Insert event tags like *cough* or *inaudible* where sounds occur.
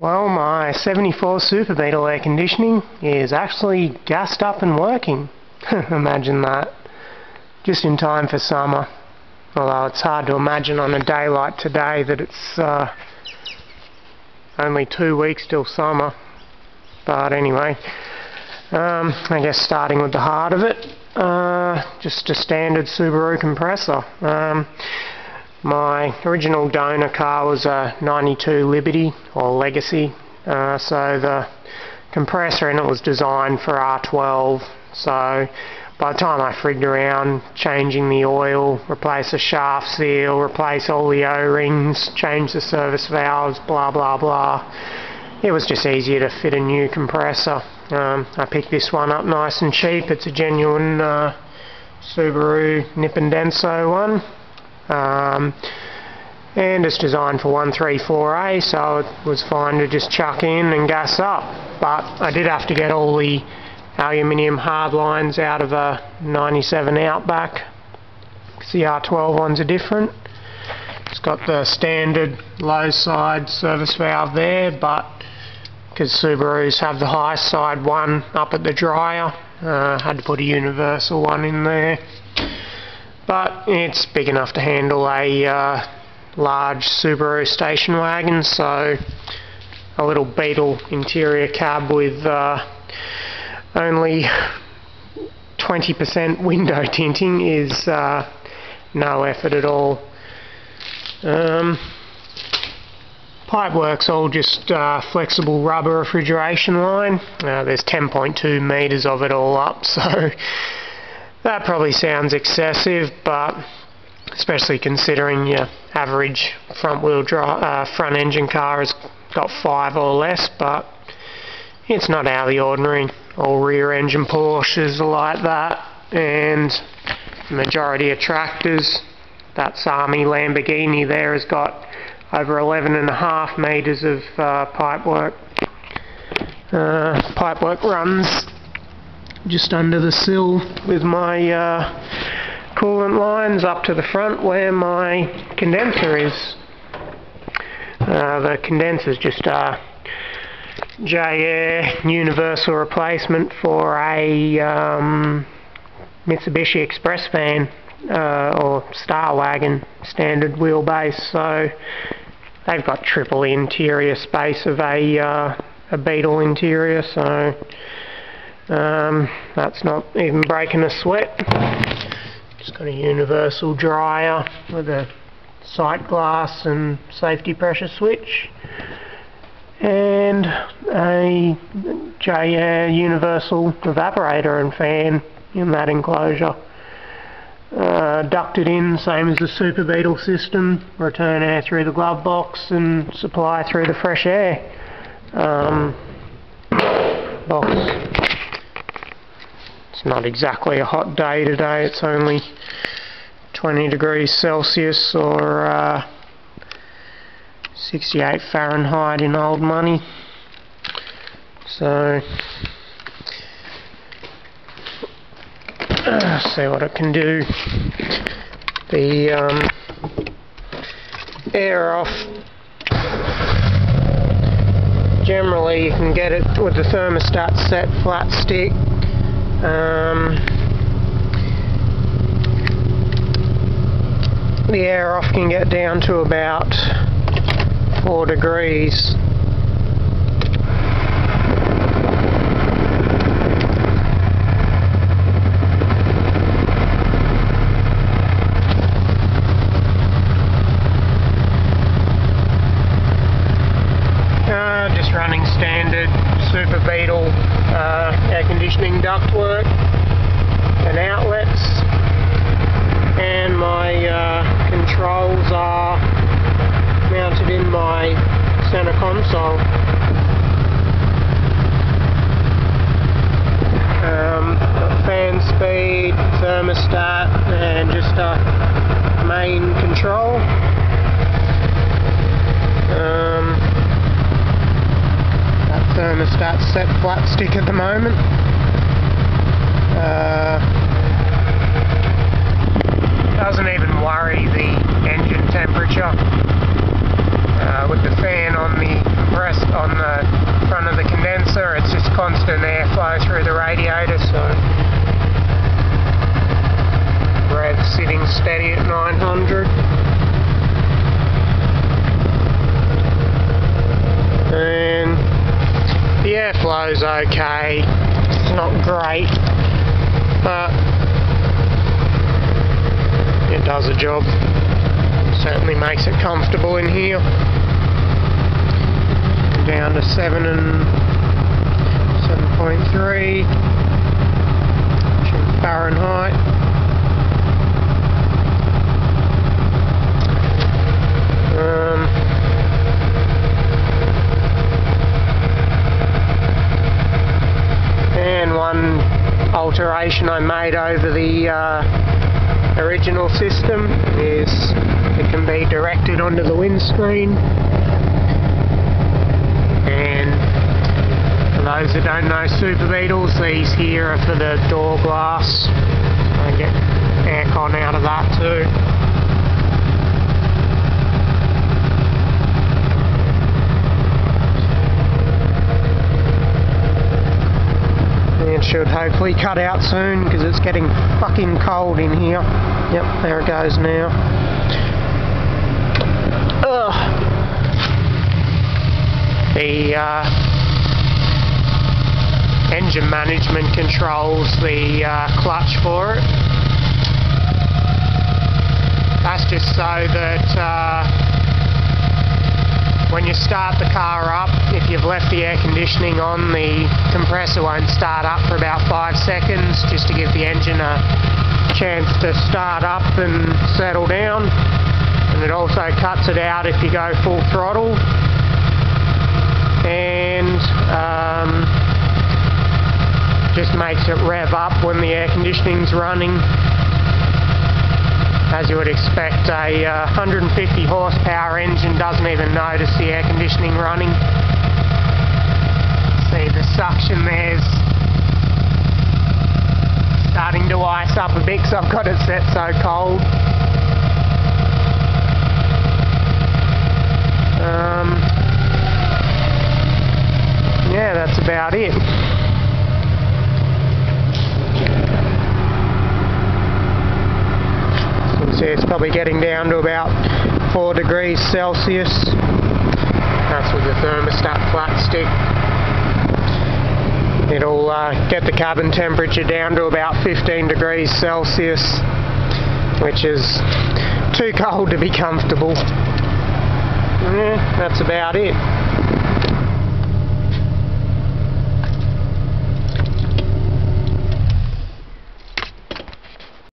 Well, my 74 Super Beetle air conditioning is actually gassed up and working. *laughs* imagine that. Just in time for summer. Although it's hard to imagine on a day like today that it's uh, only two weeks till summer. But anyway, um, I guess starting with the heart of it, uh, just a standard Subaru compressor. Um, my original donor car was a 92 Liberty or Legacy, uh, so the compressor in it was designed for R12. So by the time I frigged around changing the oil, replace the shaft seal, replace all the O-rings, change the service valves, blah blah blah, it was just easier to fit a new compressor. Um, I picked this one up nice and cheap. It's a genuine uh, Subaru Nippon Denso one. Um, and it's designed for 134A so it was fine to just chuck in and gas up. But I did have to get all the aluminium hard lines out of a 97 Outback. The R12 ones are different. It's got the standard low side service valve there but because Subarus have the high side one up at the dryer uh, had to put a universal one in there but it's big enough to handle a uh, large Subaru station wagon so a little Beetle interior cab with uh, only 20% window *laughs* tinting is uh, no effort at all. Um, pipework's all just uh, flexible rubber refrigeration line. Uh, there's 10.2 metres of it all up *laughs* so that probably sounds excessive, but especially considering your average front wheel drive, uh, front engine car has got five or less, but it's not out of the ordinary. All rear engine Porsches are like that, and the majority of tractors, that's Army Lamborghini there has got over 11 and a half metres of uh, pipework. Uh, pipework runs just under the sill with my uh, coolant lines up to the front where my condenser is. Uh, the condenser is just a J-Air universal replacement for a um, Mitsubishi Express van uh, or Star Wagon standard wheelbase so they've got triple interior space of a, uh, a Beetle interior so um, that's not even breaking a sweat. Just got a universal dryer with a sight glass and safety pressure switch and a J-Air universal evaporator and fan in that enclosure. Uh, ducted in, same as the Super Beetle system, return air through the glove box and supply through the fresh air um, box. It's not exactly a hot day today, it's only 20 degrees Celsius or uh, 68 Fahrenheit in old money. So, uh, see what it can do. The um, air off generally you can get it with the thermostat set flat stick um, the air off can get down to about 4 degrees uh, just running standard Super Beetle uh, air conditioning ductwork and outlets and my uh, controls are mounted in my center console. Um, fan speed, thermostat and just a main control. Um, down set flat stick at the moment. Uh, doesn't even worry the engine temperature uh, with the fan on the compressed on the front of the condenser. It's just constant airflow through the radiator, so Brad's sitting steady at 900. and the airflow's okay. It's not great, but it does a job. Certainly makes it comfortable in here. Down to 7 and 7.3 Fahrenheit. Um, and one alteration I made over the uh, original system is it can be directed onto the windscreen. And for those that don't know Super Beetles these here are for the door glass. I get aircon out of that too Should hopefully cut out soon because it's getting fucking cold in here. Yep, there it goes now. Ugh. The uh, engine management controls the uh, clutch for it. That's just so that uh, when you start the car up, if you've left the air conditioning on, the compressor won't start up for about five seconds, just to give the engine a chance to start up and settle down. And it also cuts it out if you go full throttle. And um, just makes it rev up when the air conditioning's running as you would expect, a uh, 150 horsepower engine doesn't even notice the air conditioning running. See the suction there's starting to ice up a bit because I've got it set so cold. Um, yeah, that's about it. See, it's probably getting down to about 4 degrees Celsius. That's with the thermostat flat stick. It'll uh, get the cabin temperature down to about 15 degrees Celsius, which is too cold to be comfortable. Yeah, that's about it.